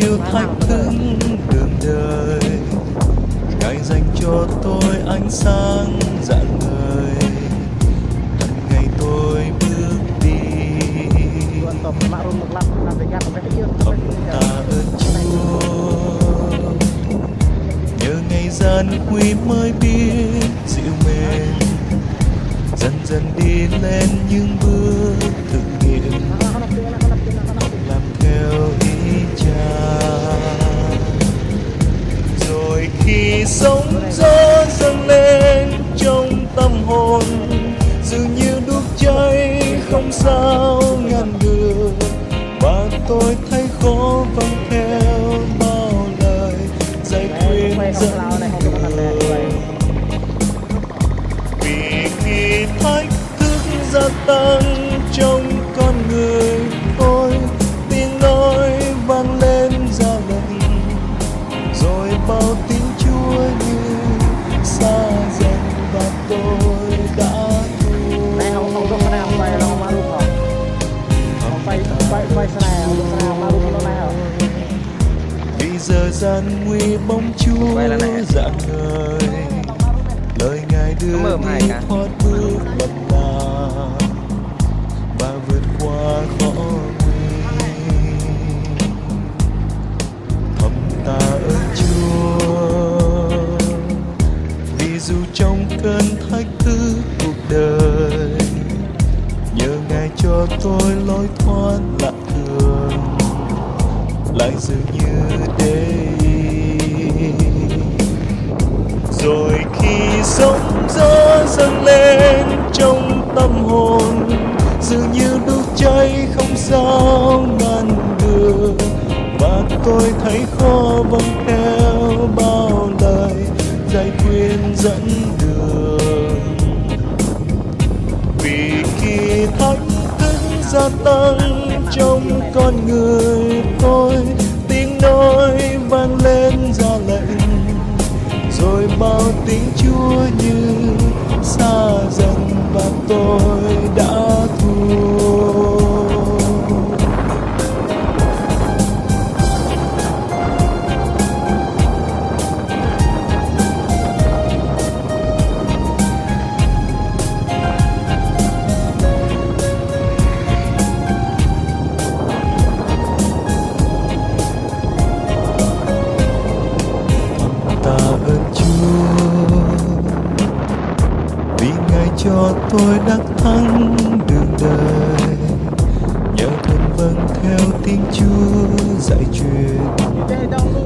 yêu thách thức đường đời. Ngài dành cho tôi ánh sáng dạng người. Tận ngày tôi bước đi. Thầm ta ơn chúa. Nhờ ngày gian quý mới biết dịu mềm, dần dần đi lên những bước khi sóng gió dâng lên trong tâm hồn. Dường như đốt cháy không sao ngăn được. Và tôi thấy khó vâng theo bao lời giải khuyên này dẫn đường vì khi thách thức gia tăng giờ gian nguy bóng chúa dạng ngời. Lời ngài đưa đi thoát bước bật làm và vượt qua khó nguy. Thầm tạ ơn chúa vì dù trong cơn thách thức cuộc đời nhờ ngài cho tôi lối thoát lạ thường lại dường như đây. Rồi khi sóng gió dâng lên trong tâm hồn, dường như đốt cháy không sao ngăn được và tôi thấy khó vâng theo bao lời giải khuyên dẫn đường. Vì khi thách thức gia tăng trong con người ơn Chúa. Vì Ngài cho tôi đắc thắng đường đời. Nhờ thuần vâng theo tiếng Chúa dạy truyền.